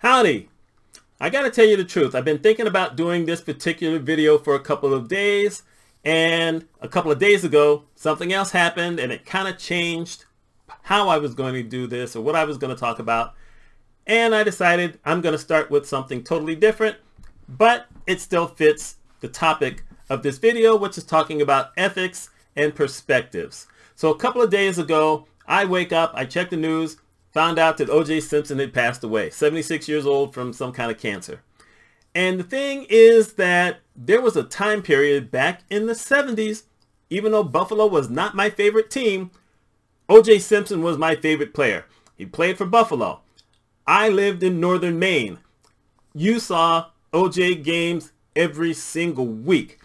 Howdy! I gotta tell you the truth. I've been thinking about doing this particular video for a couple of days and a couple of days ago something else happened and it kind of changed how I was going to do this or what I was going to talk about and I decided I'm going to start with something totally different but it still fits the topic of this video which is talking about ethics and perspectives. So a couple of days ago I wake up, I check the news, found out that O.J. Simpson had passed away, 76 years old from some kind of cancer. And the thing is that there was a time period back in the 70s, even though Buffalo was not my favorite team, O.J. Simpson was my favorite player. He played for Buffalo. I lived in northern Maine. You saw O.J. games every single week.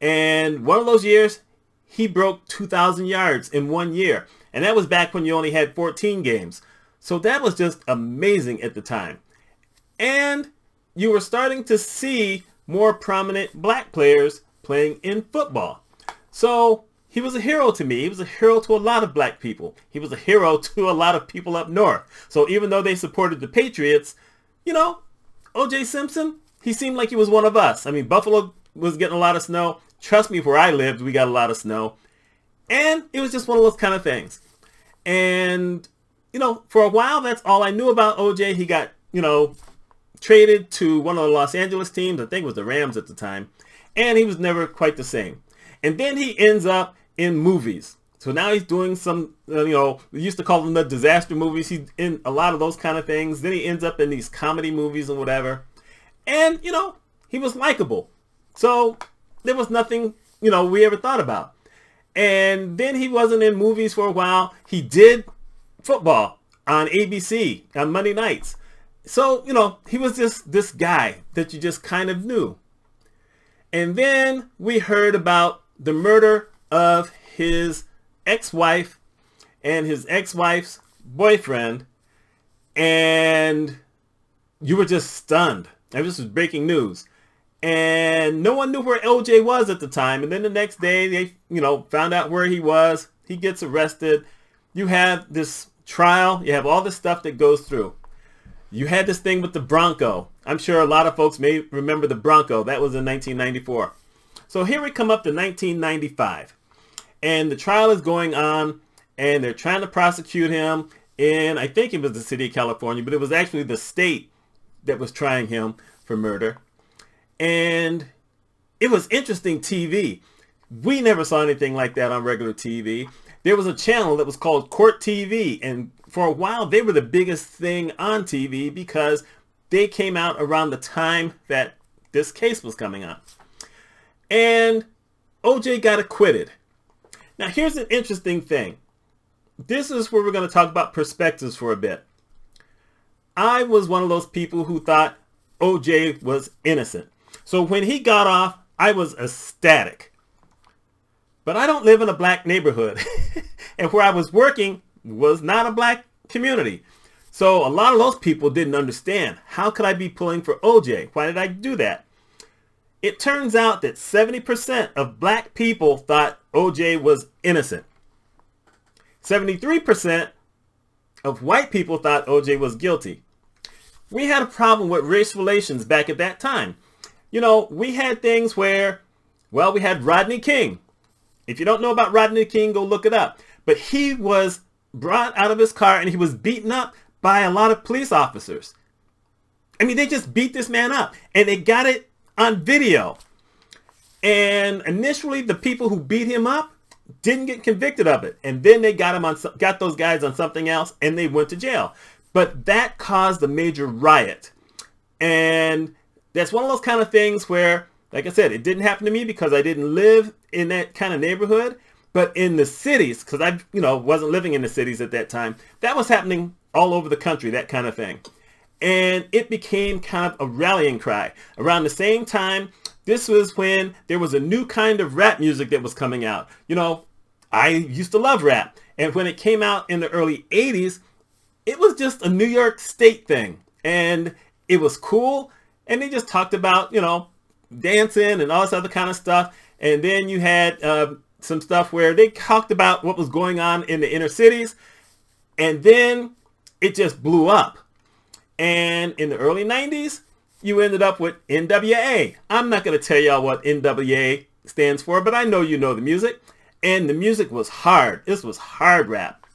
And one of those years, he broke 2,000 yards in one year. And that was back when you only had 14 games. So that was just amazing at the time. And you were starting to see more prominent black players playing in football. So he was a hero to me. He was a hero to a lot of black people. He was a hero to a lot of people up north. So even though they supported the Patriots, you know, O.J. Simpson, he seemed like he was one of us. I mean, Buffalo was getting a lot of snow. Trust me, where I lived, we got a lot of snow. And it was just one of those kind of things. And you know, for a while, that's all I knew about OJ. He got, you know, traded to one of the Los Angeles teams. I think it was the Rams at the time. And he was never quite the same. And then he ends up in movies. So now he's doing some, uh, you know, we used to call them the disaster movies. He's in a lot of those kind of things. Then he ends up in these comedy movies and whatever. And, you know, he was likable. So there was nothing, you know, we ever thought about. And then he wasn't in movies for a while. He did football on ABC on Monday nights. So, you know, he was just this guy that you just kind of knew. And then we heard about the murder of his ex-wife and his ex-wife's boyfriend. And you were just stunned. And this was breaking news. And no one knew where OJ was at the time. And then the next day, they, you know, found out where he was. He gets arrested. You have this trial. You have all the stuff that goes through. You had this thing with the Bronco. I'm sure a lot of folks may remember the Bronco. That was in 1994. So here we come up to 1995. And the trial is going on and they're trying to prosecute him in, I think it was the city of California, but it was actually the state that was trying him for murder. And it was interesting TV. We never saw anything like that on regular TV there was a channel that was called Court TV. And for a while, they were the biggest thing on TV because they came out around the time that this case was coming up. And OJ got acquitted. Now, here's an interesting thing. This is where we're going to talk about perspectives for a bit. I was one of those people who thought OJ was innocent. So when he got off, I was ecstatic. But I don't live in a black neighborhood. and where I was working was not a black community. So a lot of those people didn't understand. How could I be pulling for OJ? Why did I do that? It turns out that 70% of black people thought OJ was innocent. 73% of white people thought OJ was guilty. We had a problem with race relations back at that time. You know, we had things where, well, we had Rodney King. If you don't know about Rodney King, go look it up. But he was brought out of his car and he was beaten up by a lot of police officers. I mean, they just beat this man up and they got it on video. And initially, the people who beat him up didn't get convicted of it. And then they got him on, got those guys on something else and they went to jail. But that caused a major riot. And that's one of those kind of things where like I said, it didn't happen to me because I didn't live in that kind of neighborhood. But in the cities, because I, you know, wasn't living in the cities at that time, that was happening all over the country, that kind of thing. And it became kind of a rallying cry. Around the same time, this was when there was a new kind of rap music that was coming out. You know, I used to love rap. And when it came out in the early 80s, it was just a New York State thing. And it was cool. And they just talked about, you know, dancing and all this other kind of stuff. And then you had uh, some stuff where they talked about what was going on in the inner cities. And then it just blew up. And in the early 90s, you ended up with NWA. I'm not going to tell y'all what NWA stands for, but I know you know the music. And the music was hard. This was hard rap.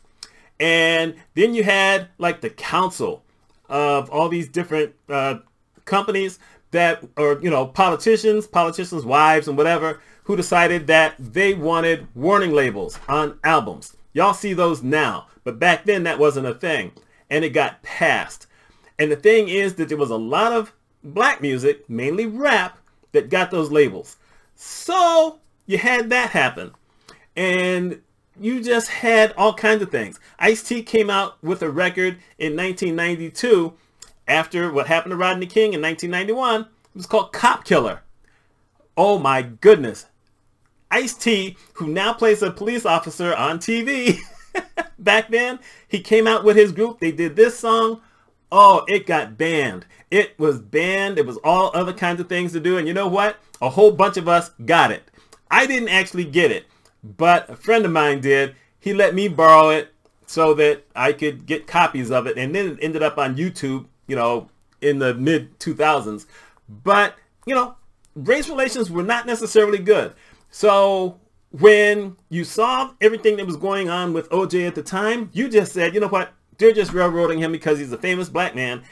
And then you had like the council of all these different uh, companies that, or, you know, politicians, politicians' wives and whatever, who decided that they wanted warning labels on albums. Y'all see those now, but back then that wasn't a thing. And it got passed. And the thing is that there was a lot of black music, mainly rap, that got those labels. So you had that happen. And you just had all kinds of things. Ice-T came out with a record in 1992 after what happened to Rodney King in 1991. It was called Cop Killer. Oh my goodness. Ice-T, who now plays a police officer on TV, back then, he came out with his group. They did this song. Oh, it got banned. It was banned. It was all other kinds of things to do. And you know what? A whole bunch of us got it. I didn't actually get it, but a friend of mine did. He let me borrow it so that I could get copies of it. And then it ended up on YouTube, you know, in the mid 2000s. But, you know, race relations were not necessarily good. So when you saw everything that was going on with OJ at the time, you just said, you know what? They're just railroading him because he's a famous black man.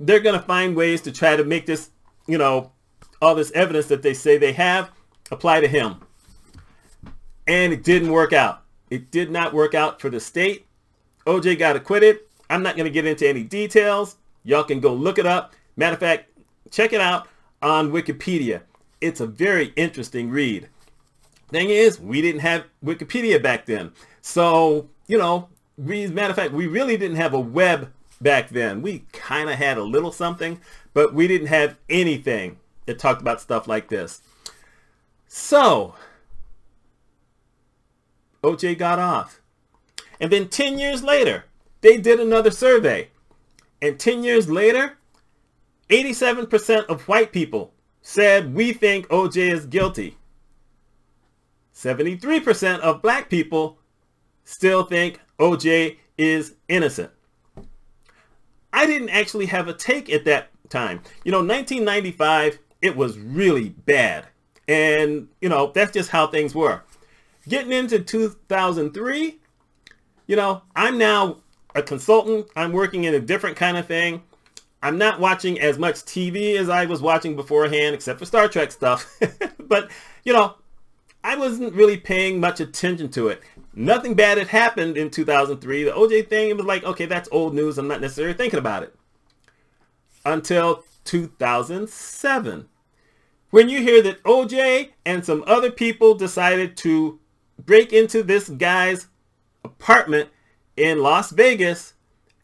They're going to find ways to try to make this, you know, all this evidence that they say they have apply to him. And it didn't work out. It did not work out for the state. OJ got acquitted. I'm not going to get into any details. Y'all can go look it up. Matter of fact, check it out on Wikipedia. It's a very interesting read. Thing is, we didn't have Wikipedia back then. So, you know, we, as a matter of fact, we really didn't have a web back then. We kind of had a little something, but we didn't have anything that talked about stuff like this. So, OJ got off. And then 10 years later, they did another survey. And 10 years later, 87% of white people said we think OJ is guilty. 73% of black people still think OJ is innocent. I didn't actually have a take at that time. You know, 1995, it was really bad. And, you know, that's just how things were. Getting into 2003, you know, I'm now a consultant. I'm working in a different kind of thing. I'm not watching as much TV as I was watching beforehand, except for Star Trek stuff. but, you know, I wasn't really paying much attention to it. Nothing bad had happened in 2003. The OJ thing, it was like, okay, that's old news. I'm not necessarily thinking about it. Until 2007. When you hear that OJ and some other people decided to break into this guy's apartment in Las Vegas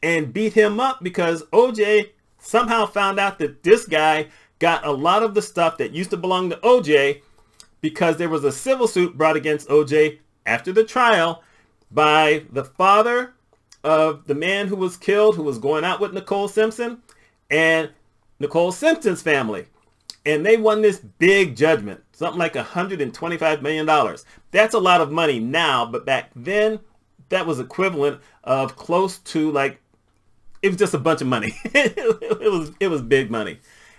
and beat him up because OJ somehow found out that this guy got a lot of the stuff that used to belong to OJ because there was a civil suit brought against OJ after the trial by the father of the man who was killed, who was going out with Nicole Simpson, and Nicole Simpson's family. And they won this big judgment, something like $125 million. That's a lot of money now, but back then, that was equivalent of close to like, it was just a bunch of money. it was it was big money.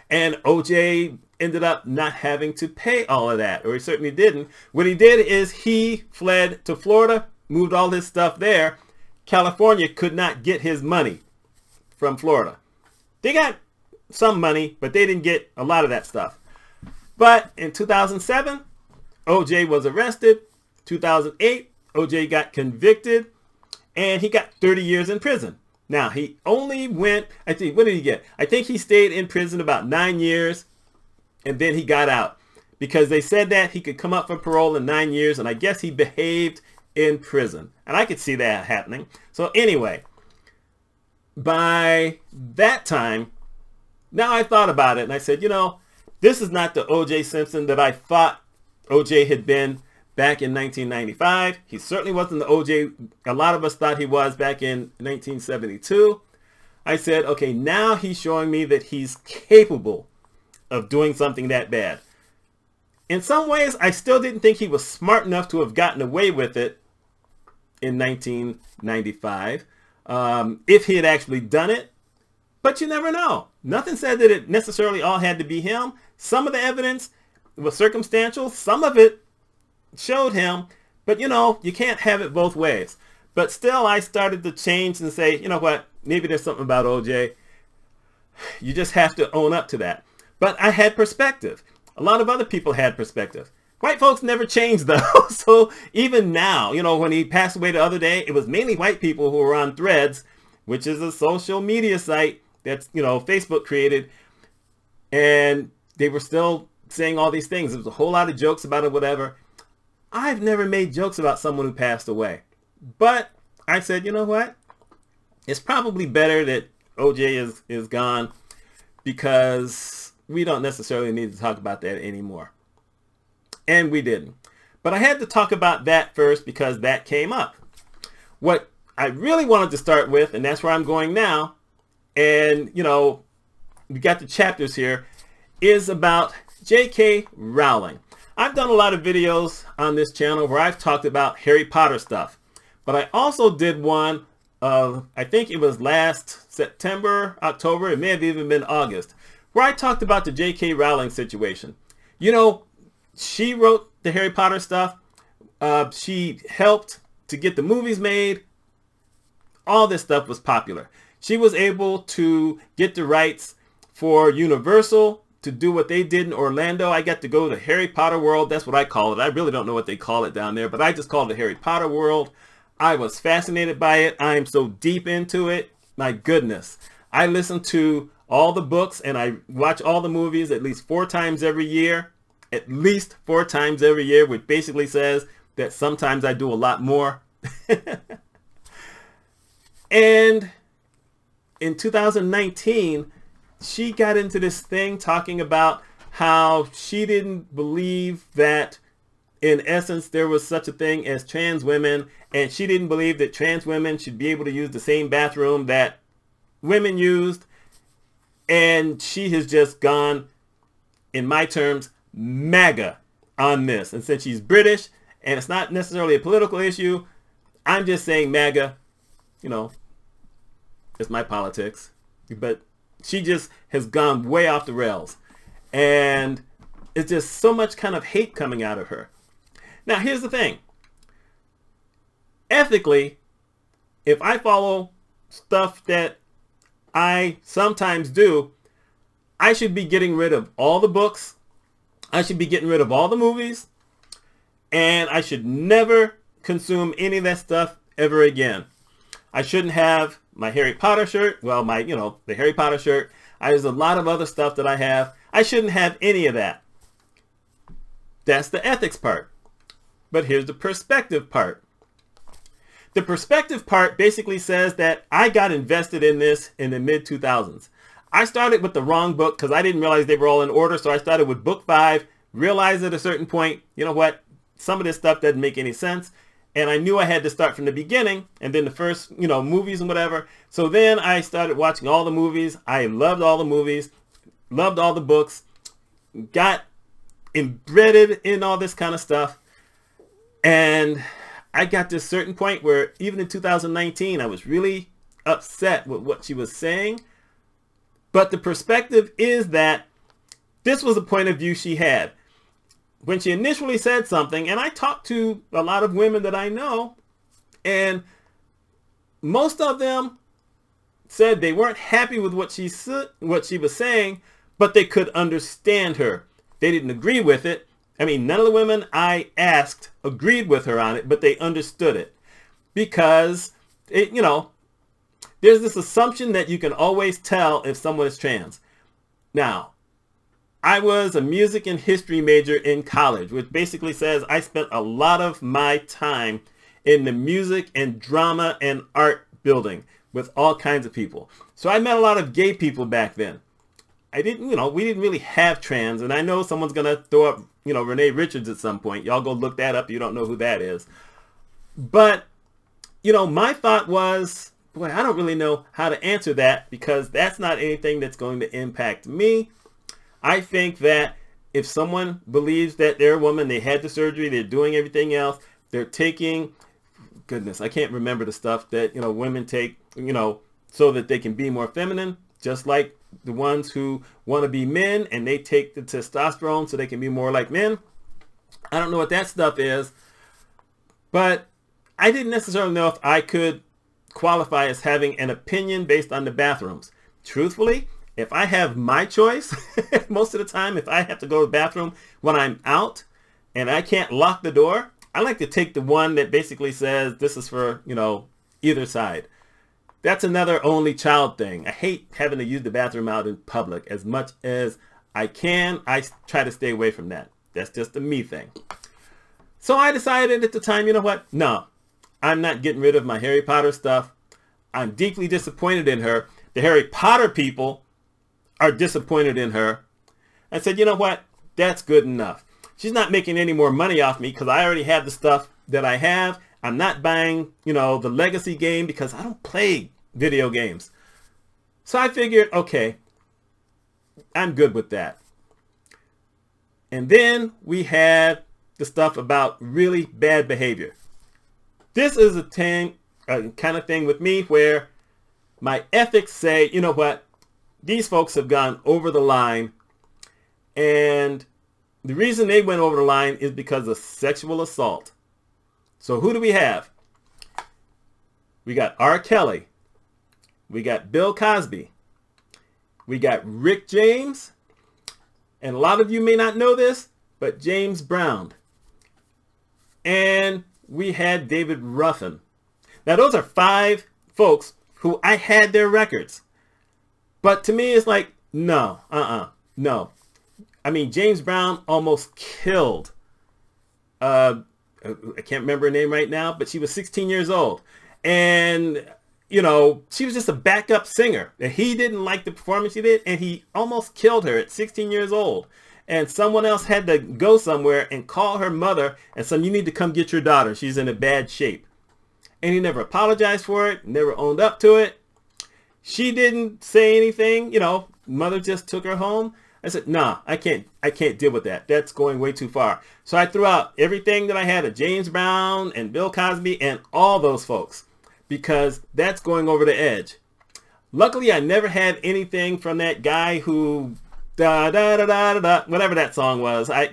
And OJ ended up not having to pay all of that, or he certainly didn't. What he did is he fled to Florida, moved all his stuff there. California could not get his money from Florida. They got some money, but they didn't get a lot of that stuff. But in 2007, OJ was arrested. 2008, OJ got convicted and he got 30 years in prison. Now, he only went, I think, what did he get? I think he stayed in prison about nine years and then he got out because they said that he could come up for parole in nine years and I guess he behaved in prison. And I could see that happening. So anyway, by that time, now I thought about it and I said, you know, this is not the O.J. Simpson that I thought O.J. had been back in 1995. He certainly wasn't the O.J. a lot of us thought he was back in 1972. I said, okay, now he's showing me that he's capable of doing something that bad. In some ways, I still didn't think he was smart enough to have gotten away with it in 1995. Um, if he had actually done it, But you never know. Nothing said that it necessarily all had to be him. Some of the evidence was circumstantial. Some of it showed him. But you know, you can't have it both ways. But still, I started to change and say, you know what, maybe there's something about OJ. You just have to own up to that. But I had perspective. A lot of other people had perspective. White folks never changed though. so even now, you know, when he passed away the other day, it was mainly white people who were on threads, which is a social media site that's, you know, Facebook created. And they were still saying all these things. There was a whole lot of jokes about it, whatever. I've never made jokes about someone who passed away. But I said, you know what? It's probably better that OJ is, is gone because we don't necessarily need to talk about that anymore. And we didn't. But I had to talk about that first because that came up. What I really wanted to start with, and that's where I'm going now, and, you know, we got the chapters here, is about J.K. Rowling. I've done a lot of videos on this channel where I've talked about Harry Potter stuff. But I also did one of, I think it was last September, October, it may have even been August, where I talked about the J.K. Rowling situation. You know, she wrote the Harry Potter stuff. Uh, she helped to get the movies made. All this stuff was popular. She was able to get the rights for Universal to do what they did in Orlando. I got to go to the Harry Potter World. That's what I call it. I really don't know what they call it down there, but I just call it the Harry Potter World. I was fascinated by it. I am so deep into it. My goodness. I listened to all the books and I watch all the movies at least four times every year. At least four times every year, which basically says that sometimes I do a lot more. and in 2019, she got into this thing talking about how she didn't believe that in essence, there was such a thing as trans women, and she didn't believe that trans women should be able to use the same bathroom that women used. And she has just gone, in my terms, MAGA on this. And since she's British, and it's not necessarily a political issue, I'm just saying MAGA, you know, it's my politics. But she just has gone way off the rails. And it's just so much kind of hate coming out of her. Now, here's the thing. Ethically, if I follow stuff that I sometimes do, I should be getting rid of all the books. I should be getting rid of all the movies. And I should never consume any of that stuff ever again. I shouldn't have my Harry Potter shirt. Well, my, you know, the Harry Potter shirt. I, there's a lot of other stuff that I have. I shouldn't have any of that. That's the ethics part. But here's the perspective part. The perspective part basically says that I got invested in this in the mid 2000s. I started with the wrong book because I didn't realize they were all in order. So I started with book five, realized at a certain point, you know what, some of this stuff doesn't make any sense. And I knew I had to start from the beginning and then the first, you know, movies and whatever. So then I started watching all the movies. I loved all the movies, loved all the books, got embedded in all this kind of stuff. And I got to a certain point where even in 2019, I was really upset with what she was saying. But the perspective is that this was a point of view she had. When she initially said something, and I talked to a lot of women that I know, and most of them said they weren't happy with what she what she was saying, but they could understand her. They didn't agree with it, I mean, none of the women I asked agreed with her on it, but they understood it because it, you know, there's this assumption that you can always tell if someone is trans. Now, I was a music and history major in college, which basically says I spent a lot of my time in the music and drama and art building with all kinds of people. So I met a lot of gay people back then. I didn't, you know, we didn't really have trans, and I know someone's gonna throw up, you know, Renee Richards at some point. Y'all go look that up. You don't know who that is, but you know, my thought was, boy, I don't really know how to answer that because that's not anything that's going to impact me. I think that if someone believes that they're a woman, they had the surgery, they're doing everything else, they're taking, goodness, I can't remember the stuff that you know women take, you know, so that they can be more feminine just like the ones who want to be men and they take the testosterone so they can be more like men. I don't know what that stuff is, but I didn't necessarily know if I could qualify as having an opinion based on the bathrooms. Truthfully, if I have my choice, most of the time, if I have to go to the bathroom when I'm out and I can't lock the door, I like to take the one that basically says this is for, you know, either side. That's another only child thing. I hate having to use the bathroom out in public as much as I can. I try to stay away from that. That's just a me thing. So I decided at the time, you know what? No, I'm not getting rid of my Harry Potter stuff. I'm deeply disappointed in her. The Harry Potter people are disappointed in her. I said, you know what? That's good enough. She's not making any more money off me because I already have the stuff that I have. I'm not buying, you know, the legacy game because I don't play video games. So I figured, okay, I'm good with that. And then we had the stuff about really bad behavior. This is a thing, a kind of thing with me where my ethics say, you know what, these folks have gone over the line and the reason they went over the line is because of sexual assault. So who do we have? We got R. Kelly. We got Bill Cosby. We got Rick James. And a lot of you may not know this, but James Brown. And we had David Ruffin. Now those are five folks who I had their records. But to me, it's like, no, uh-uh, no. I mean, James Brown almost killed uh, I can't remember her name right now, but she was 16 years old. And, you know, she was just a backup singer. And he didn't like the performance she did, and he almost killed her at 16 years old. And someone else had to go somewhere and call her mother and say, you need to come get your daughter. She's in a bad shape. And he never apologized for it, never owned up to it. She didn't say anything, you know, mother just took her home. I said, nah, I can't, I can't deal with that. That's going way too far. So I threw out everything that I had of James Brown and Bill Cosby and all those folks because that's going over the edge. Luckily, I never had anything from that guy who da da da da da, whatever that song was. I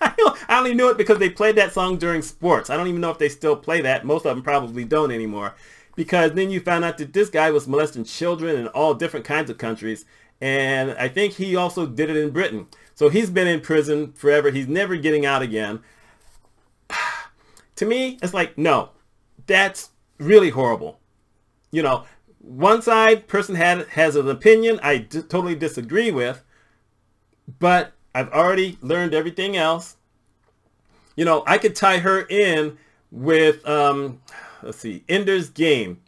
I only knew it because they played that song during sports. I don't even know if they still play that. Most of them probably don't anymore. Because then you found out that this guy was molesting children in all different kinds of countries and I think he also did it in Britain. So he's been in prison forever. He's never getting out again. to me, it's like, no, that's really horrible. You know, one side person had has an opinion I totally disagree with, but I've already learned everything else. You know, I could tie her in with, um, let's see, Ender's Game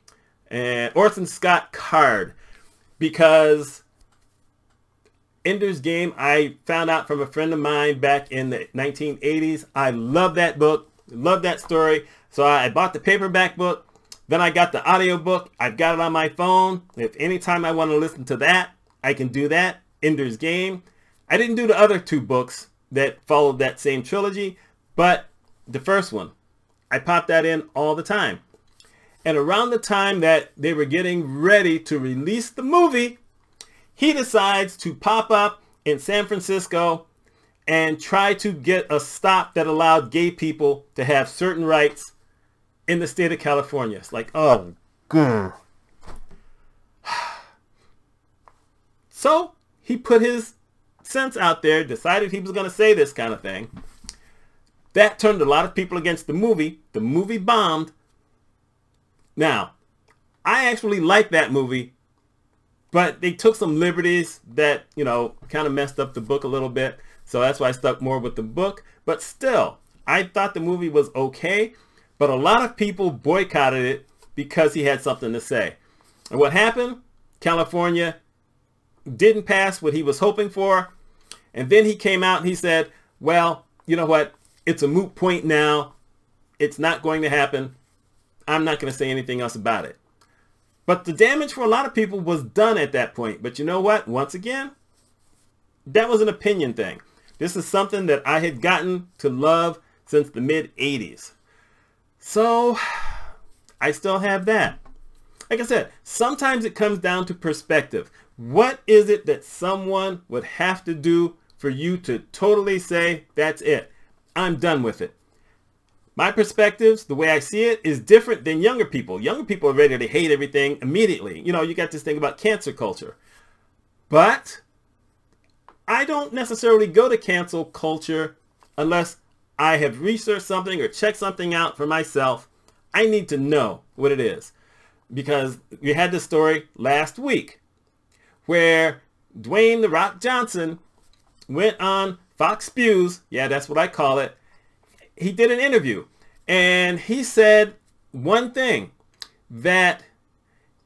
and Orson Scott Card because Ender's Game, I found out from a friend of mine back in the 1980s. I love that book, love that story. So I bought the paperback book. Then I got the audio book. I've got it on my phone. If anytime I want to listen to that, I can do that. Ender's Game. I didn't do the other two books that followed that same trilogy, but the first one, I popped that in all the time. And around the time that they were getting ready to release the movie, he decides to pop up in San Francisco and try to get a stop that allowed gay people to have certain rights in the state of California. It's like, oh, God. So he put his sense out there, decided he was going to say this kind of thing. That turned a lot of people against the movie. The movie bombed. Now, I actually like that movie but they took some liberties that, you know, kind of messed up the book a little bit. So that's why I stuck more with the book. But still, I thought the movie was okay. But a lot of people boycotted it because he had something to say. And what happened? California didn't pass what he was hoping for. And then he came out and he said, well, you know what? It's a moot point now. It's not going to happen. I'm not going to say anything else about it. But the damage for a lot of people was done at that point. But you know what? Once again, that was an opinion thing. This is something that I had gotten to love since the mid 80s. So I still have that. Like I said, sometimes it comes down to perspective. What is it that someone would have to do for you to totally say, that's it? I'm done with it. My perspectives, the way I see it, is different than younger people. Younger people are ready to hate everything immediately. You know, you got this thing about cancel culture. But I don't necessarily go to cancel culture unless I have researched something or checked something out for myself. I need to know what it is. Because we had this story last week where Dwayne The Rock Johnson went on Fox Spews. Yeah, that's what I call it. He did an interview and he said one thing that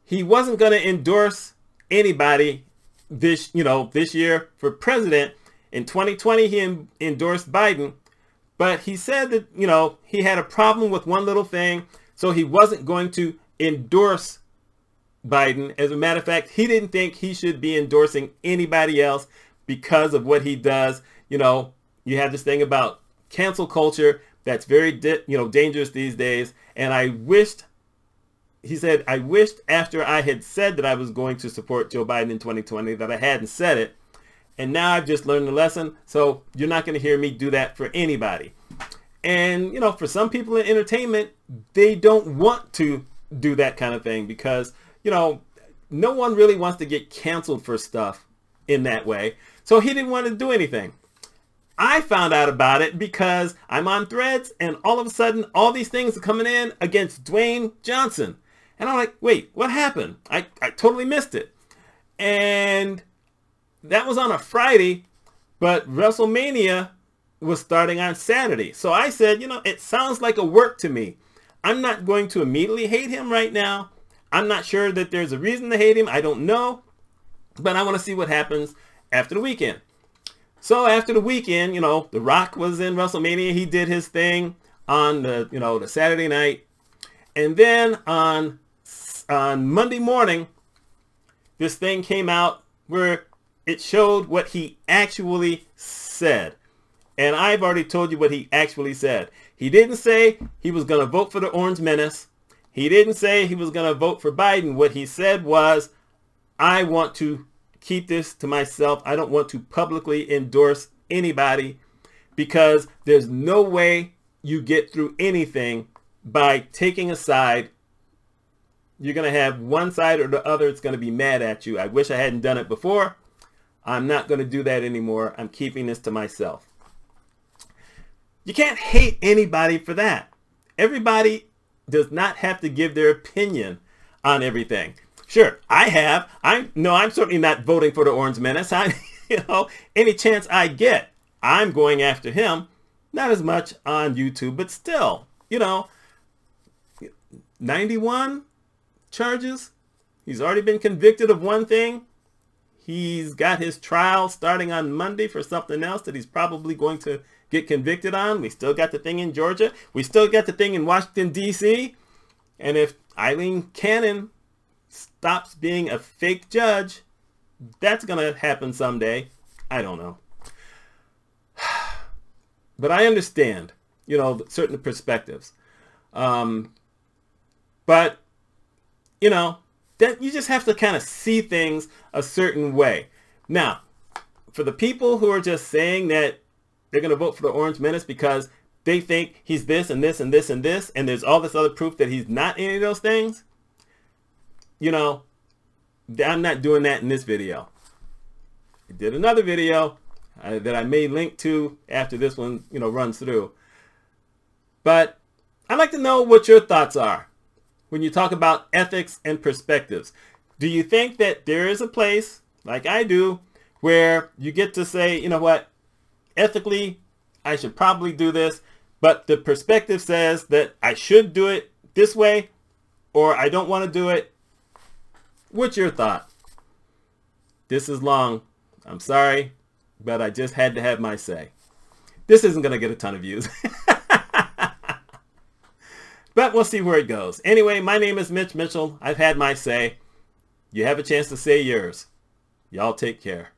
he wasn't going to endorse anybody this, you know, this year for president. In 2020, he endorsed Biden, but he said that, you know, he had a problem with one little thing, so he wasn't going to endorse Biden. As a matter of fact, he didn't think he should be endorsing anybody else because of what he does. You know, you have this thing about cancel culture that's very, you know, dangerous these days. And I wished, he said, I wished after I had said that I was going to support Joe Biden in 2020 that I hadn't said it. And now I've just learned the lesson. So you're not going to hear me do that for anybody. And, you know, for some people in entertainment, they don't want to do that kind of thing because, you know, no one really wants to get canceled for stuff in that way. So he didn't want to do anything. I found out about it because I'm on threads and all of a sudden all these things are coming in against Dwayne Johnson. And I'm like, wait, what happened? I, I totally missed it. And that was on a Friday, but WrestleMania was starting on Saturday. So I said, you know, it sounds like a work to me. I'm not going to immediately hate him right now. I'm not sure that there's a reason to hate him. I don't know. But I want to see what happens after the weekend. So after the weekend, you know, The Rock was in WrestleMania. He did his thing on the, you know, the Saturday night. And then on on Monday morning, this thing came out where it showed what he actually said. And I've already told you what he actually said. He didn't say he was going to vote for the Orange Menace. He didn't say he was going to vote for Biden. What he said was, I want to keep this to myself. I don't want to publicly endorse anybody because there's no way you get through anything by taking a side. You're going to have one side or the other. It's going to be mad at you. I wish I hadn't done it before. I'm not going to do that anymore. I'm keeping this to myself. You can't hate anybody for that. Everybody does not have to give their opinion on everything. Sure, I have. I no, I'm certainly not voting for the Orange Menace. I, you know, any chance I get, I'm going after him. Not as much on YouTube, but still, you know, 91 charges. He's already been convicted of one thing. He's got his trial starting on Monday for something else that he's probably going to get convicted on. We still got the thing in Georgia. We still got the thing in Washington, D.C. And if Aileen Cannon stops being a fake judge, that's going to happen someday. I don't know. But I understand, you know, certain perspectives. Um, but, you know, that you just have to kind of see things a certain way. Now, for the people who are just saying that they're going to vote for the Orange Menace because they think he's this and this and this and this, and there's all this other proof that he's not any of those things, you know, I'm not doing that in this video. I did another video uh, that I may link to after this one, you know, runs through. But I'd like to know what your thoughts are when you talk about ethics and perspectives. Do you think that there is a place, like I do, where you get to say, you know what, ethically, I should probably do this, but the perspective says that I should do it this way, or I don't want to do it, What's your thought? This is long. I'm sorry, but I just had to have my say. This isn't going to get a ton of views. but we'll see where it goes. Anyway, my name is Mitch Mitchell. I've had my say. You have a chance to say yours. Y'all take care.